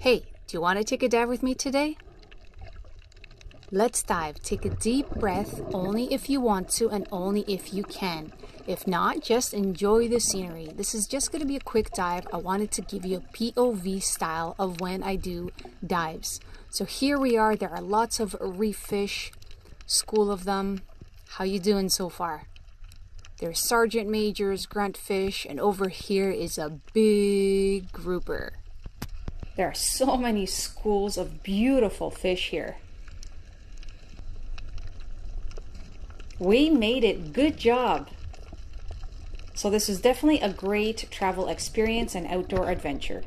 Hey, do you want to take a dive with me today? Let's dive. Take a deep breath only if you want to and only if you can. If not, just enjoy the scenery. This is just going to be a quick dive. I wanted to give you a POV style of when I do dives. So here we are. There are lots of reef fish, school of them. How you doing so far? There's sergeant majors, grunt fish, and over here is a big grouper. There are so many schools of beautiful fish here. We made it. Good job. So this is definitely a great travel experience and outdoor adventure.